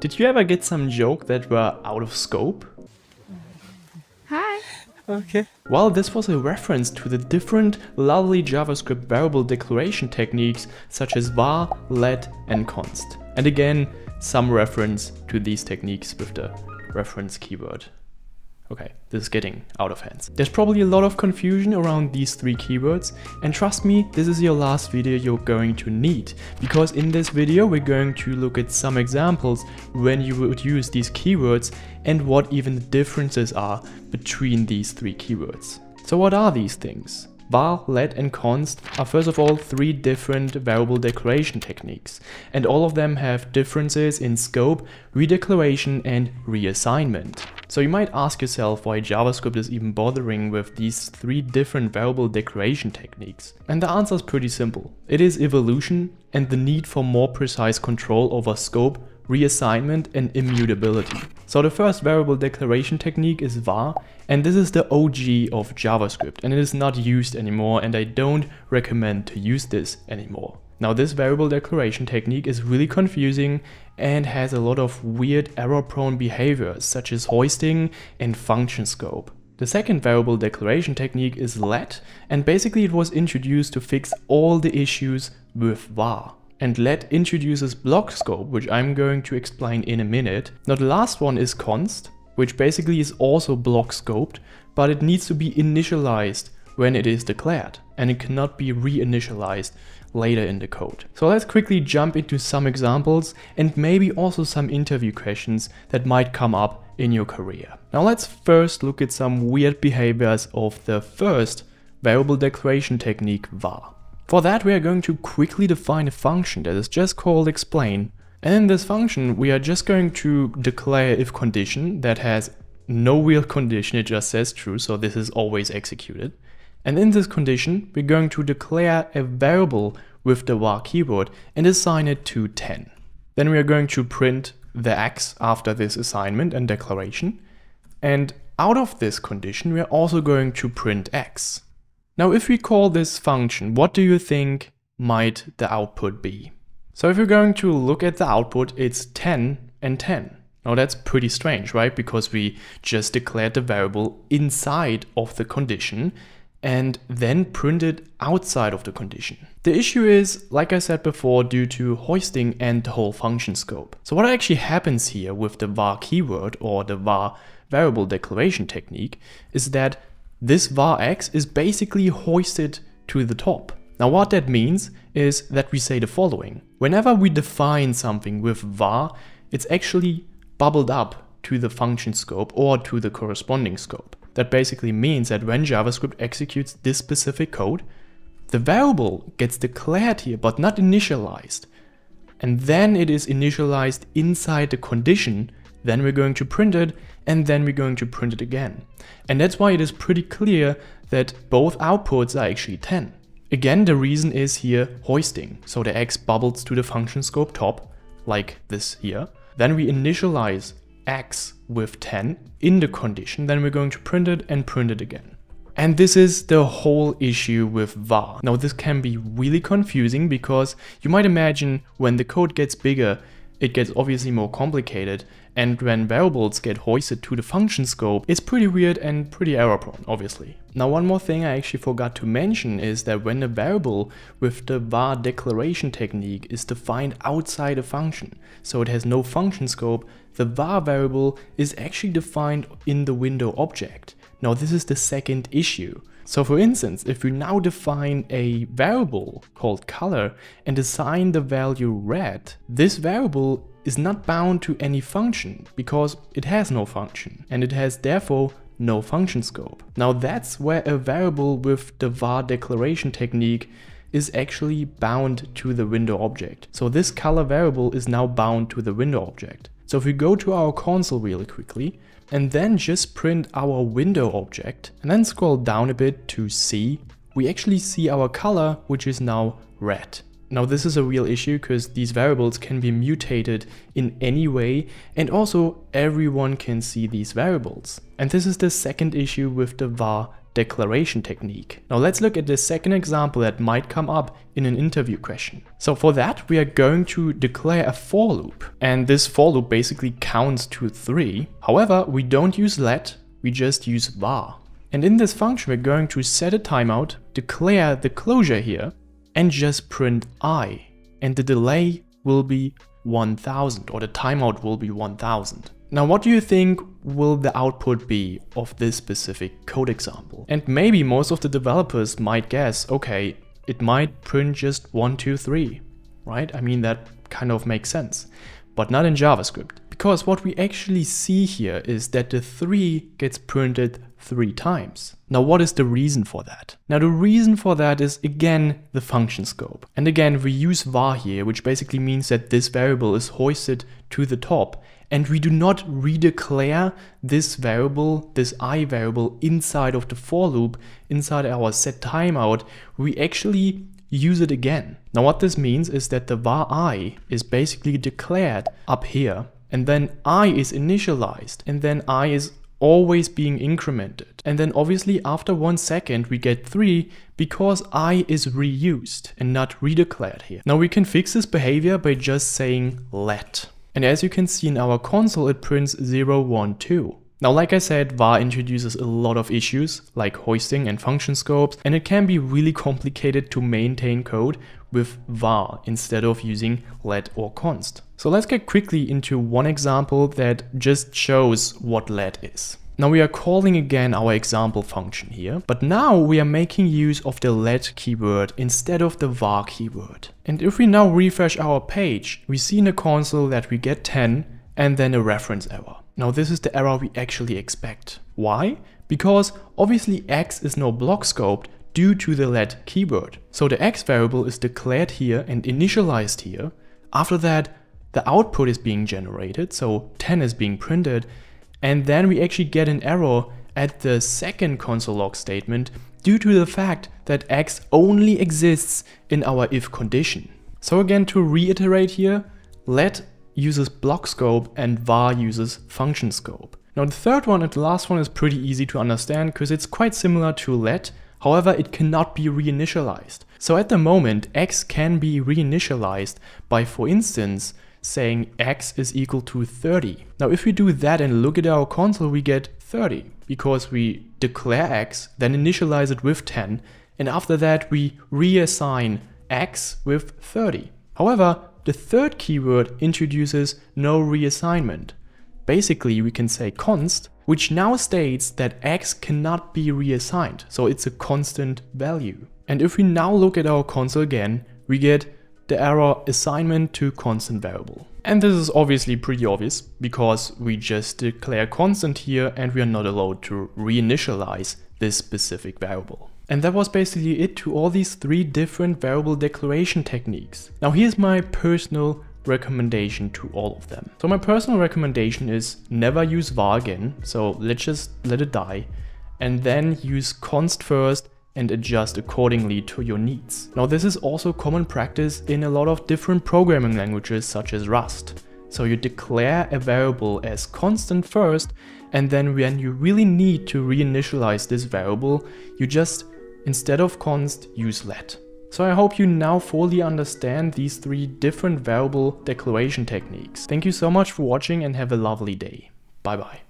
Did you ever get some joke that were out of scope? Hi. Okay. Well, this was a reference to the different lovely JavaScript variable declaration techniques such as var, let and const. And again, some reference to these techniques with the reference keyword. Okay, this is getting out of hands. There's probably a lot of confusion around these three keywords and trust me, this is your last video you're going to need because in this video we're going to look at some examples when you would use these keywords and what even the differences are between these three keywords. So what are these things? var, let and const are first of all three different variable declaration techniques, and all of them have differences in scope, redeclaration and reassignment. So you might ask yourself why JavaScript is even bothering with these three different variable declaration techniques. And the answer is pretty simple. It is evolution and the need for more precise control over scope, reassignment and immutability. So the first variable declaration technique is var and this is the OG of JavaScript and it is not used anymore and I don't recommend to use this anymore. Now this variable declaration technique is really confusing and has a lot of weird error prone behaviors such as hoisting and function scope. The second variable declaration technique is let and basically it was introduced to fix all the issues with var and let introduces block scope, which I'm going to explain in a minute. Now the last one is const, which basically is also block scoped, but it needs to be initialized when it is declared, and it cannot be reinitialized later in the code. So let's quickly jump into some examples and maybe also some interview questions that might come up in your career. Now let's first look at some weird behaviors of the first variable declaration technique var. For that we are going to quickly define a function that is just called explain. And in this function we are just going to declare if condition that has no real condition, it just says true, so this is always executed. And in this condition we're going to declare a variable with the var keyword and assign it to 10. Then we are going to print the x after this assignment and declaration. And out of this condition we are also going to print x. Now if we call this function, what do you think might the output be? So if you're going to look at the output, it's 10 and 10. Now that's pretty strange, right? Because we just declared the variable inside of the condition and then printed outside of the condition. The issue is, like I said before, due to hoisting and the whole function scope. So what actually happens here with the var keyword or the var variable declaration technique is that this var x is basically hoisted to the top. Now what that means is that we say the following. Whenever we define something with var, it's actually bubbled up to the function scope or to the corresponding scope. That basically means that when JavaScript executes this specific code, the variable gets declared here but not initialized. And then it is initialized inside the condition then we're going to print it, and then we're going to print it again. And that's why it is pretty clear that both outputs are actually 10. Again, the reason is here hoisting. So the x bubbles to the function scope top, like this here. Then we initialize x with 10 in the condition, then we're going to print it and print it again. And this is the whole issue with var. Now this can be really confusing because you might imagine when the code gets bigger, it gets obviously more complicated and when variables get hoisted to the function scope, it's pretty weird and pretty error prone, obviously. Now one more thing I actually forgot to mention is that when a variable with the var declaration technique is defined outside a function, so it has no function scope, the var variable is actually defined in the window object. Now this is the second issue. So for instance, if we now define a variable called color and assign the value red, this variable is not bound to any function because it has no function and it has therefore no function scope. Now that's where a variable with the var declaration technique is actually bound to the window object. So this color variable is now bound to the window object. So if we go to our console really quickly, and then just print our window object and then scroll down a bit to see, we actually see our color, which is now red. Now this is a real issue because these variables can be mutated in any way and also everyone can see these variables. And this is the second issue with the var declaration technique. Now let's look at the second example that might come up in an interview question. So for that, we are going to declare a for loop. And this for loop basically counts to three. However, we don't use let, we just use var. And in this function, we're going to set a timeout, declare the closure here, and just print i. And the delay will be 1000, or the timeout will be 1000. Now what do you think will the output be of this specific code example? And maybe most of the developers might guess, okay, it might print just 1, 2, 3, right? I mean, that kind of makes sense, but not in JavaScript. Because what we actually see here is that the 3 gets printed three times. Now what is the reason for that? Now the reason for that is again the function scope. And again we use var here which basically means that this variable is hoisted to the top and we do not redeclare this variable, this i variable inside of the for loop, inside our set timeout, we actually use it again. Now what this means is that the var i is basically declared up here and then i is initialized and then i is always being incremented. And then obviously after one second we get 3 because i is reused and not redeclared here. Now we can fix this behavior by just saying let. And as you can see in our console, it prints 0, 1, 2. Now, like I said, var introduces a lot of issues like hoisting and function scopes, and it can be really complicated to maintain code with var instead of using let or const. So let's get quickly into one example that just shows what let is. Now we are calling again our example function here, but now we are making use of the let keyword instead of the var keyword. And if we now refresh our page, we see in the console that we get 10 and then a reference error. Now this is the error we actually expect. Why? Because obviously x is no block scoped due to the let keyword. So the x variable is declared here and initialized here. After that, the output is being generated, so 10 is being printed, and then we actually get an error at the second console log statement due to the fact that x only exists in our if condition. So again, to reiterate here, let uses block scope and var uses function scope. Now the third one and the last one is pretty easy to understand because it's quite similar to let, however it cannot be reinitialized. So at the moment x can be reinitialized by for instance saying x is equal to 30. Now if we do that and look at our console, we get 30 because we declare x, then initialize it with 10, and after that we reassign x with 30. However, the third keyword introduces no reassignment. Basically, we can say const, which now states that x cannot be reassigned, so it's a constant value. And if we now look at our console again, we get the error assignment to constant variable. And this is obviously pretty obvious because we just declare constant here and we are not allowed to reinitialize this specific variable. And that was basically it to all these three different variable declaration techniques. Now here's my personal recommendation to all of them. So my personal recommendation is never use var again, so let's just let it die, and then use const first and adjust accordingly to your needs. Now this is also common practice in a lot of different programming languages such as Rust. So you declare a variable as constant first and then when you really need to reinitialize this variable, you just, instead of const, use let. So I hope you now fully understand these three different variable declaration techniques. Thank you so much for watching and have a lovely day. Bye bye.